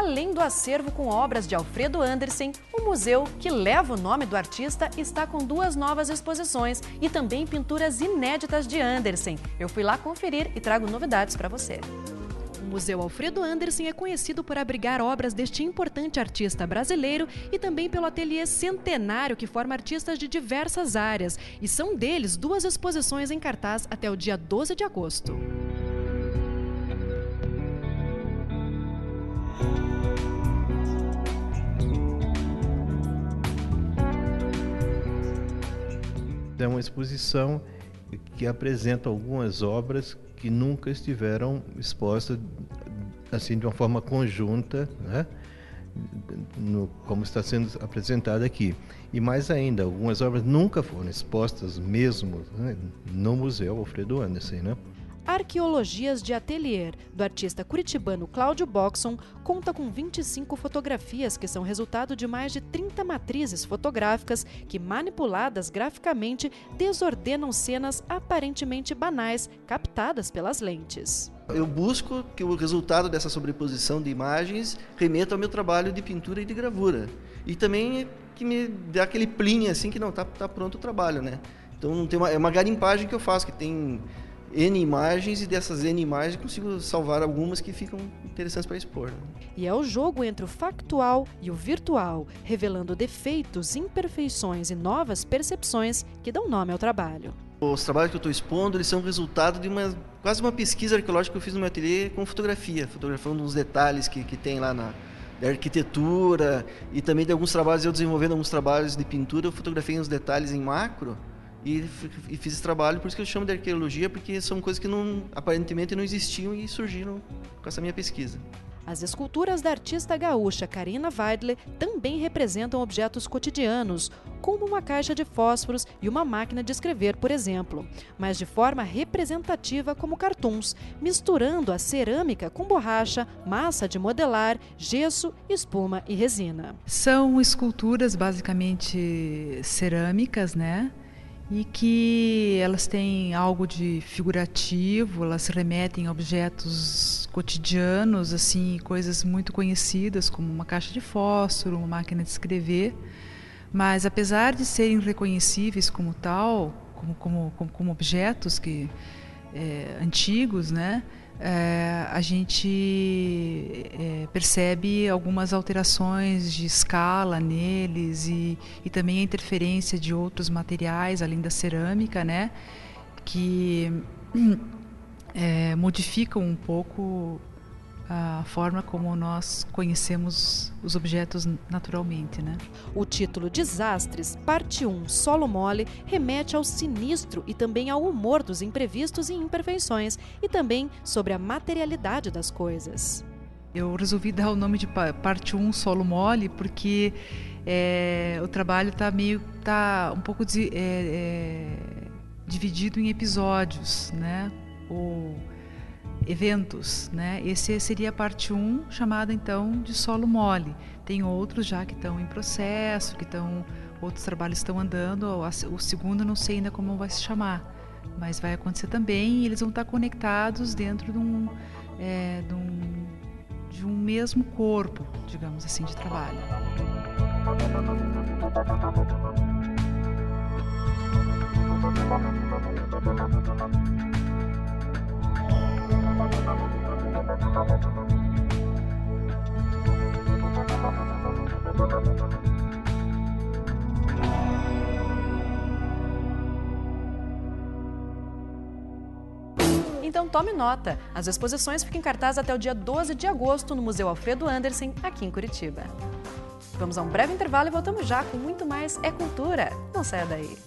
além do acervo com obras de Alfredo Andersen, o museu, que leva o nome do artista, está com duas novas exposições e também pinturas inéditas de Andersen. Eu fui lá conferir e trago novidades para você. O Museu Alfredo Andersen é conhecido por abrigar obras deste importante artista brasileiro e também pelo ateliê centenário que forma artistas de diversas áreas. E são deles duas exposições em cartaz até o dia 12 de agosto. É uma exposição que apresenta algumas obras que nunca estiveram expostas assim de uma forma conjunta, né? No, como está sendo apresentado aqui. E mais ainda, algumas obras nunca foram expostas mesmo né? no Museu Alfredo Anderson. Né? Arqueologias de Atelier, do artista curitibano Cláudio Boxon, conta com 25 fotografias que são resultado de mais de 30 matrizes fotográficas que, manipuladas graficamente, desordenam cenas aparentemente banais captadas pelas lentes. Eu busco que o resultado dessa sobreposição de imagens remeta ao meu trabalho de pintura e de gravura. E também que me dê aquele plim assim que não está tá pronto o trabalho, né? Então tem uma, é uma garimpagem que eu faço que tem N imagens e dessas N imagens consigo salvar algumas que ficam interessantes para expor. Né? E é o jogo entre o factual e o virtual, revelando defeitos, imperfeições e novas percepções que dão nome ao trabalho. Os trabalhos que eu estou expondo eles são resultado de uma quase uma pesquisa arqueológica que eu fiz no meu ateliê com fotografia, fotografando os detalhes que, que tem lá na da arquitetura e também de alguns trabalhos eu desenvolvendo alguns trabalhos de pintura, eu fotografei os detalhes em macro e, e, fiz esse trabalho, por isso que eu chamo de arqueologia, porque são coisas que não, aparentemente não existiam e surgiram com essa minha pesquisa. As esculturas da artista gaúcha Karina Weidle também representam objetos cotidianos, como uma caixa de fósforos e uma máquina de escrever, por exemplo, mas de forma representativa como cartuns, misturando a cerâmica com borracha, massa de modelar, gesso, espuma e resina. São esculturas basicamente cerâmicas, né? E que elas têm algo de figurativo, elas remetem a objetos cotidianos, assim, coisas muito conhecidas, como uma caixa de fósforo, uma máquina de escrever. Mas apesar de serem reconhecíveis como tal, como, como, como, como objetos que é, antigos, né? é, a gente é, percebe algumas alterações de escala neles e, e também a interferência de outros materiais além da cerâmica, né, que é, modificam um pouco a forma como nós conhecemos os objetos naturalmente, né? O título Desastres, parte 1, Solo Mole, remete ao sinistro e também ao humor dos imprevistos e imperfeições e também sobre a materialidade das coisas. Eu resolvi dar o nome de parte 1, Solo Mole, porque é, o trabalho está meio, tá um pouco de, é, é, dividido em episódios, né? O, eventos, né? Esse seria a parte 1, um, chamada então de solo mole. Tem outros já que estão em processo, que estão outros trabalhos estão andando. O segundo não sei ainda como vai se chamar, mas vai acontecer também. E eles vão estar conectados dentro de um, é, de um de um mesmo corpo, digamos assim, de trabalho. Então tome nota. As exposições ficam em cartaz até o dia 12 de agosto no Museu Alfredo Anderson, aqui em Curitiba. Vamos a um breve intervalo e voltamos já com muito mais É Cultura. Não saia daí.